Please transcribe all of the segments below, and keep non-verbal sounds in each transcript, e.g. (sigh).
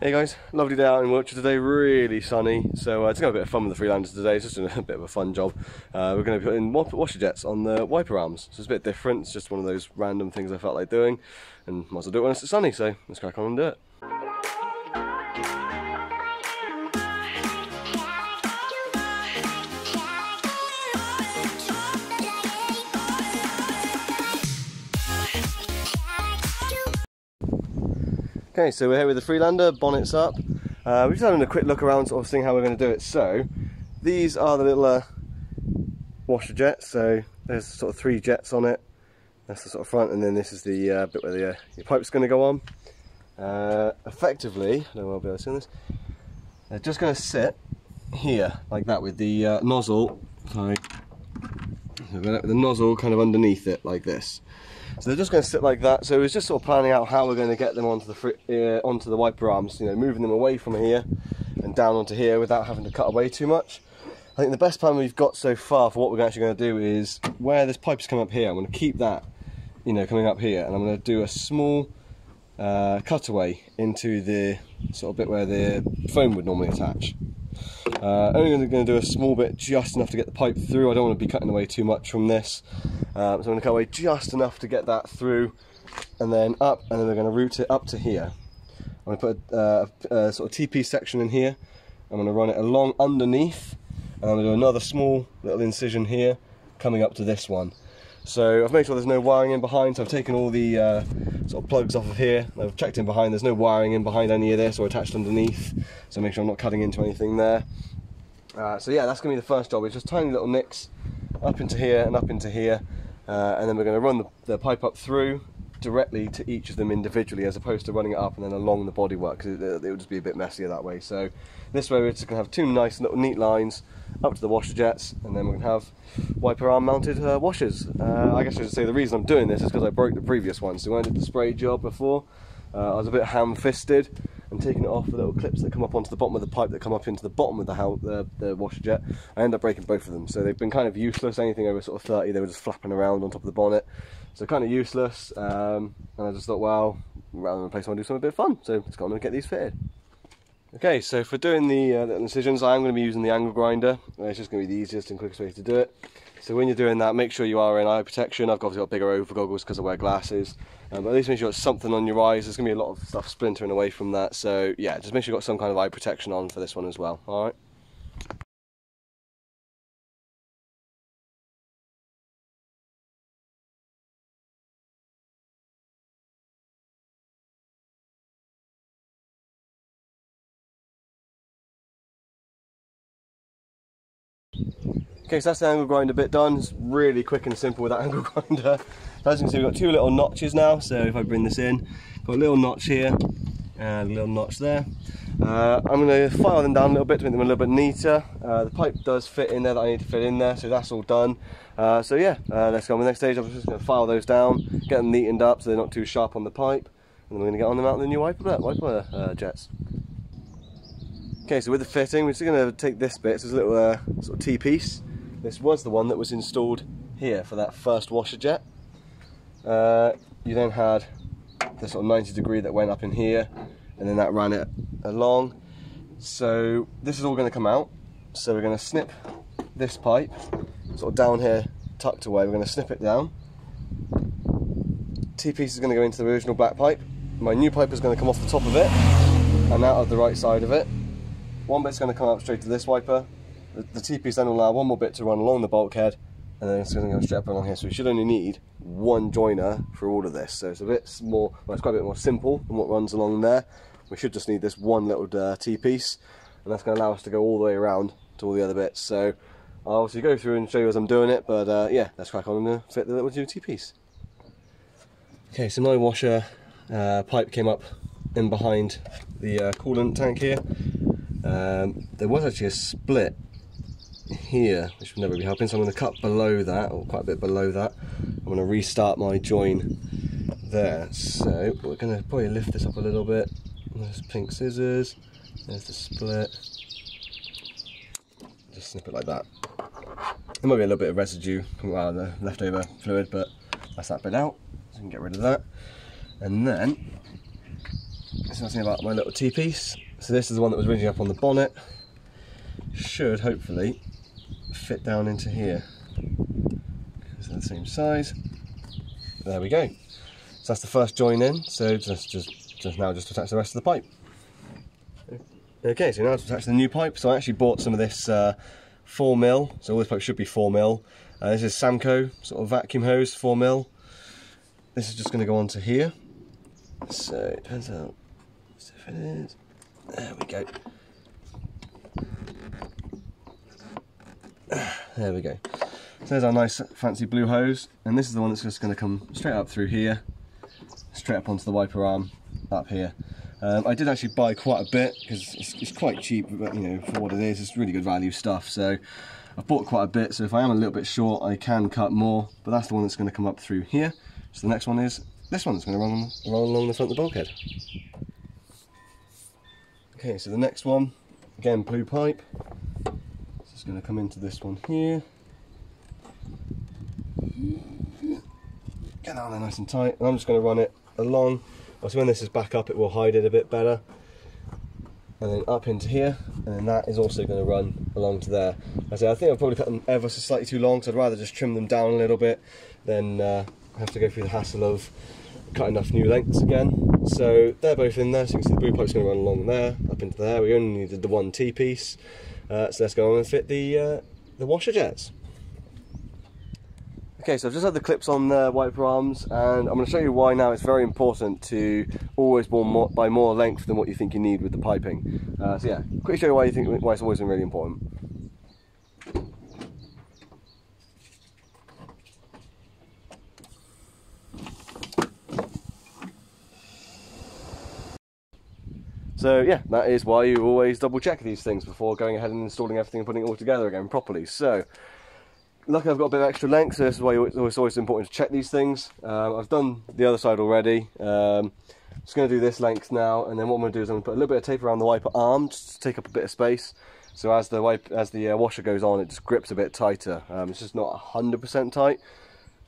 Hey guys, lovely day out in Wiltshire today, really sunny. So uh, just got a bit of fun with the Freelanders today, it's just a, (laughs) bit of a fun job. Uh, we're going to put in washer jets on the wiper arms. So it's a bit different, it's just one of those random things I felt like doing. And might as well do it when it's sunny, so let's crack on and do it. Okay, so we're here with the Freelander, bonnets up. Uh, we're just having a quick look around, sort of seeing how we're going to do it. So, these are the little uh, washer jets. So, there's sort of three jets on it. That's the sort of front, and then this is the uh, bit where the, uh, your pipe's going to go on. Uh, effectively, I don't know I'll be able to see this. They're just going to sit here, like that, with the uh, nozzle. Sorry, the nozzle kind of underneath it, like this. So they're just going to sit like that. So it's just sort of planning out how we're going to get them onto the uh, onto the wiper arms. You know, moving them away from here and down onto here without having to cut away too much. I think the best plan we've got so far for what we're actually going to do is where this pipe's come up here. I'm going to keep that, you know, coming up here, and I'm going to do a small uh, cutaway into the sort of bit where the foam would normally attach. Uh, only going to do a small bit, just enough to get the pipe through. I don't want to be cutting away too much from this. Um, so I'm going to cut away just enough to get that through and then up, and then we're going to route it up to here. I'm going to put a, a sort of T-piece section in here. I'm going to run it along underneath, and I'm going to do another small little incision here, coming up to this one. So I've made sure there's no wiring in behind, so I've taken all the uh, sort of plugs off of here. I've checked in behind, there's no wiring in behind any of this or attached underneath, so make sure I'm not cutting into anything there. Uh, so yeah, that's going to be the first job, it's just tiny little nicks up into here and up into here, uh, and then we're going to run the, the, pipe up through directly to each of them individually as opposed to running it up and then along the bodywork because it, it, would just be a bit messier that way. So this way we're just going to have two nice little neat lines up to the washer jets and then we're going to have wiper arm mounted uh, washers. Uh, I guess I should say the reason I'm doing this is because I broke the previous one. So when I did the spray job before, uh, I was a bit ham-fisted and taking it off the little clips that come up onto the bottom of the pipe that come up into the bottom of the, the, the washer jet. I ended up breaking both of them. So they've been kind of useless. Anything over sort of 30, they were just flapping around on top of the bonnet. So kind of useless. Um, and I just thought, well, rather than replace one, do something a bit fun. So it's going to get these fitted. Okay, so for doing the, uh, the incisions, I'm going to be using the angle grinder. It's just going to be the easiest and quickest way to do it. So when you're doing that, make sure you are in eye protection. I've obviously got bigger over goggles because I wear glasses. Um, but at least make sure got something on your eyes. There's going to be a lot of stuff splintering away from that. So yeah, just make sure you've got some kind of eye protection on for this one as well. Alright. Okay, so that's the angle grinder bit done. It's really quick and simple with that (laughs) angle grinder. As you can see, we've got two little notches now. So if I bring this in, got a little notch here and a little notch there. Uh, I'm going to file them down a little bit to make them a little bit neater. Uh, the pipe does fit in there that I need to fit in there, so that's all done. Uh, so yeah, uh, let's go on the next stage. I'm just going to file those down, get them neatened up so they're not too sharp on the pipe. And then we're going to get on them out of the new wiper, wiper uh, jets. Okay, so with the fitting, we're just going to take this bit, so it's a little uh, sort of T-piece. This was the one that was installed here for that first washer jet. Uh, you then had the sort of 90 degree that went up in here and then that ran it along. So this is all going to come out. So we're going to snip this pipe sort of down here tucked away. We're going to snip it down. T-piece is going to go into the original black pipe. My new pipe is going to come off the top of it and out of the right side of it. One bit's going to come up straight to this wiper the, T-piece then will allow one more bit to run along the bulkhead and then it's going to go straight up along here. So we should only need one joiner for all of this. So it's a bit more, well, it's quite a bit more simple than what runs along there. We should just need this one little uh, T-piece and that's going to allow us to go all the way around to all the other bits. So I'll obviously go through and show you as I'm doing it, but uh, yeah, let's crack on and uh, fit the little T-piece. Okay, so my washer uh, pipe came up in behind the uh, coolant tank here. Um, there was actually a split here, which will never be helping. So I'm going to cut below that, or quite a bit below that. I'm going to restart my join there. So we're going to probably lift this up a little bit. There's pink scissors. There's the split. Just snip it like that. There might be a little bit of residue coming out uh, of the leftover fluid, but that's that bit out. So we can get rid of that. And then this is about my little T-piece. So this is the one that was originally up on the bonnet. Should hopefully fit down into here. It's the same size. There we go. So that's the first join in. So just just just now just attach the rest of the pipe. Okay, so now to attach the new pipe. So I actually bought some of this uh, 4 mil. So all this pipe should be 4 mil. Uh, this is Samco sort of vacuum hose 4 mil. This is just going to go onto here. So it turns out if it is. There we go. (sighs) There we go. So there's our nice fancy blue hose, and this is the one that's just going to come straight up through here, straight up onto the wiper arm up here. Um, I did actually buy quite a bit because it's, it's, quite cheap, but you know for what it is, it's really good value stuff. So I've bought quite a bit. So if I am a little bit short, I can cut more. But that's the one that's going to come up through here. So the next one is this one that's going to run, run along the front of the bulkhead. Okay, so the next one, again blue pipe. Going to come into this one here. Get that on there nice and tight. And I'm just going to run it along. Also when this is back up it will hide it a bit better. And then up into here, and then that is also going to run along to there. I say I think I've probably cut them ever so slightly too long, so I'd rather just trim them down a little bit than uh, have to go through the hassle of cutting off new lengths again. So they're both in there, so you can see the blue pipe's going to run along there, up into there. We only needed the one T-piece, uh, so let's go on and fit the, uh, the washer jets. Okay, so I've just had the clips on the wiper arms and I'm going to show you why now it's very important to always buy more, buy more length than what you think you need with the piping. Uh, so yeah, quickly show you why you think why it's always been really important. So yeah, that is why you always double check these things before going ahead and installing everything and putting it all together again properly. So, luckily I've got a bit of extra length, so this is why it's always important to check these things. Um, I've done the other side already. Um, just going to do this length now, and then what I'm going to do is I'm going to put a little bit of tape around the wiper arm just to take up a bit of space. So as the wipe, as the uh, washer goes on, it just grips a bit tighter. Um, it's just not 100% tight.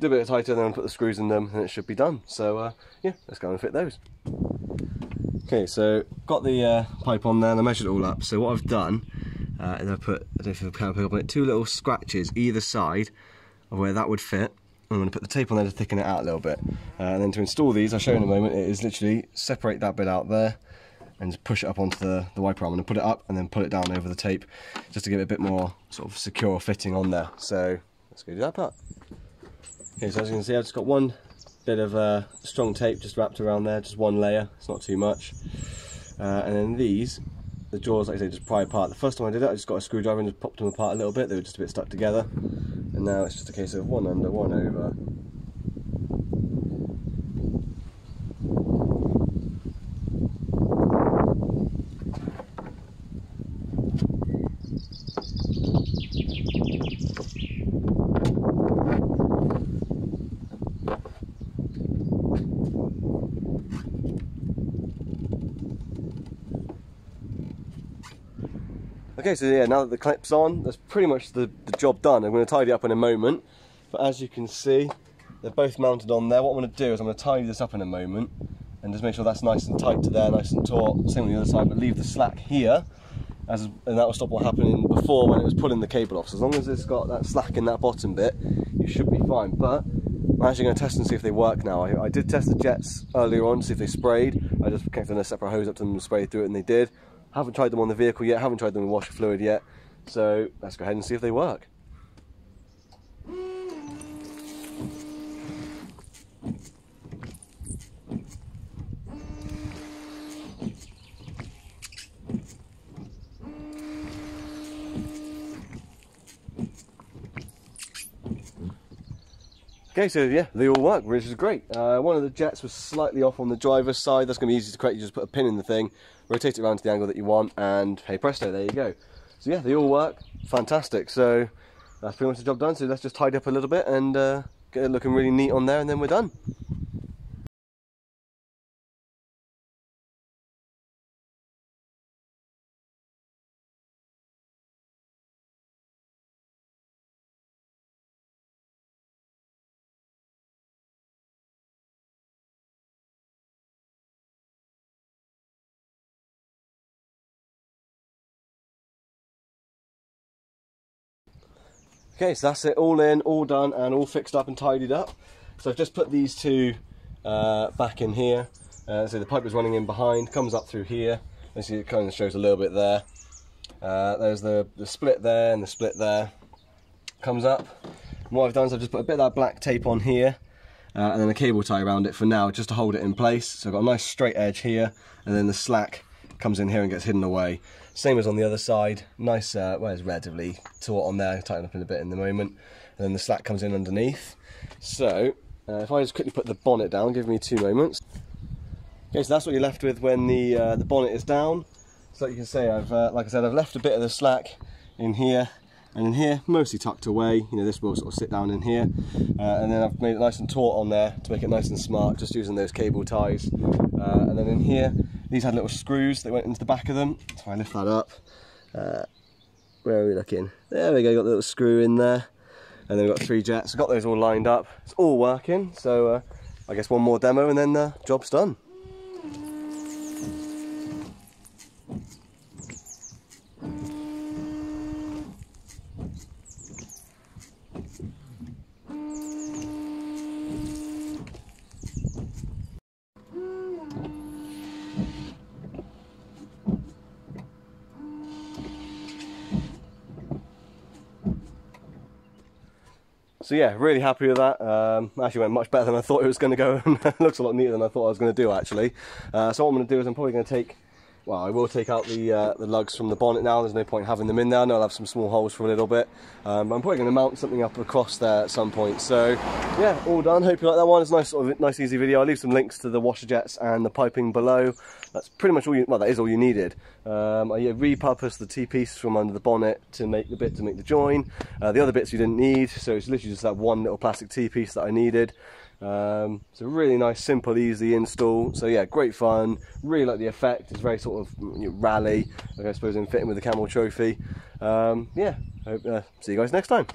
Do a bit tighter, then put the screws in them, and it should be done. So uh, yeah, let's go and fit those. Okay, so got the uh, pipe on there and I measured it all up. So what I've done uh, is I put, I don't know if you can pick up on it, two little scratches either side of where that would fit. I'm going to put the tape on there to thicken it out a little bit. Uh, and then to install these, I'll show you in a moment, it is literally separate that bit out there and just push it up onto the, the wiper arm. To put it up and then pull it down over the tape just to give it a bit more sort of secure fitting on there. So let's go do that part. Okay, so as you can see, I've just got one bit of uh, strong tape just wrapped around there, just one layer, it's not too much. Uh, and then these, the jaws, like I say, just pry apart. The first time I did it, I just got a screwdriver and just popped them apart a little bit, they were just a bit stuck together. And now it's just a case of one under, one over, Okay, so yeah, now that the clip's on, that's pretty much the, the job done. I'm going to tidy up in a moment, but as you can see, they're both mounted on there. What I'm going to do is I'm going to tidy this up in a moment and just make sure that's nice and tight to there, nice and taut. Same on the other side, but leave the slack here, as, and that will stop what happened before when it was pulling the cable off. So as long as it's got that slack in that bottom bit, you should be fine. But I'm actually going to test and see if they work now. I, I did test the jets earlier on to see if they sprayed. I just connected a separate hose up to them and sprayed through it, and they did. Haven't tried them on the vehicle yet, haven't tried them with washer fluid yet. So let's go ahead and see if they work. Okay, so yeah, they all work, which is great. Uh, one of the jets was slightly off on the driver's side. That's going to be easy to correct. You just put a pin in the thing, rotate it around to the angle that you want, and hey presto, there you go. So yeah, they all work. Fantastic. So that's pretty much the job done. So let's just tidy up a little bit and uh, get it looking really neat on there, and then we're done. Okay, so that's it all in, all done and all fixed up and tidied up. So I've just put these two uh, back in here. Uh, so the pipe is running in behind, comes up through here. You see it kind of shows a little bit there. Uh, there's the, the split there and the split there. Comes up. And what I've done is I've just put a bit of that black tape on here uh, and then a cable tie around it for now just to hold it in place. So I've got a nice straight edge here and then the slack comes in here and gets hidden away. Same as on the other side, nice, uh, well it's relatively taut on there, tighten up in a bit in the moment. And then the slack comes in underneath. So, uh, if I just quickly put the bonnet down, give me two moments. Okay, so that's what you're left with when the uh, the bonnet is down. So like you can see, I've, uh, like I said, I've left a bit of the slack in here and in here, mostly tucked away. You know, this will sort of sit down in here. Uh, and then I've made it nice and taut on there to make it nice and smart, just using those cable ties. Uh, and then in here, these had little screws that went into the back of them. So I lift that up. Uh, where are we looking? There we go, got the little screw in there. And then we've got three jets. Got those all lined up. It's all working. So uh, I guess one more demo and then the job's done. So yeah, really happy with that. Um, actually went much better than I thought it was going to go (laughs) looks a lot neater than I thought I was going to do actually. Uh, so what I'm going to do is I'm probably going to take, well I will take out the uh, the lugs from the bonnet now, there's no point having them in there, know I'll have some small holes for a little bit. Um, I'm probably going to mount something up across there at some point. So yeah, all done, hope you like that one, it's a nice, sort of, nice easy video. I'll leave some links to the washer jets and the piping below. That's pretty much all you, well that is all you needed. Um, I repurposed the T-piece from under the bonnet to make the bit to make the join. Uh, the other bits you didn't need, so it's literally just that one little plastic T-piece that I needed. Um, it's a really nice, simple, easy install. So yeah, great fun. Really like the effect. It's very sort of you know, rally, like I suppose in fitting with the Camel Trophy. Um, yeah, hope uh, see you guys next time.